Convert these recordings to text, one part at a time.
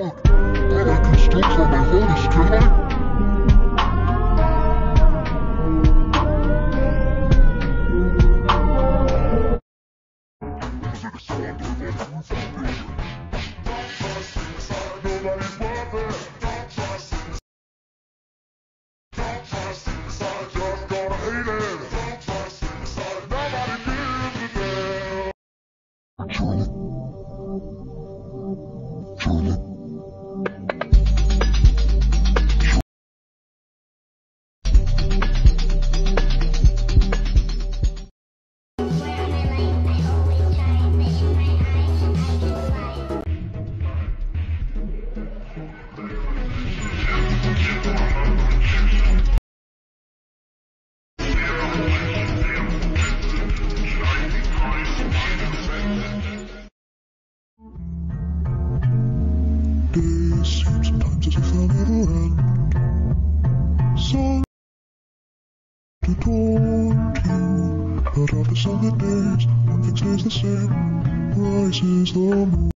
fuck? I can still try my hardest, can I? Charlie. Charlie. Seem sometimes as if they'll never end. To you, but after days, stays the same. Rises the moon.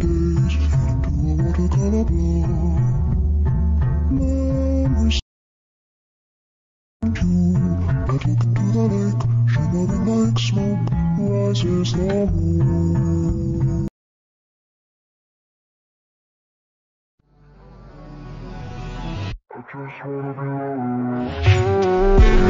Days into a watercolor blur. Memories but the lake, like smoke. Rises the moon. Just wanna be alone.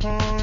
Time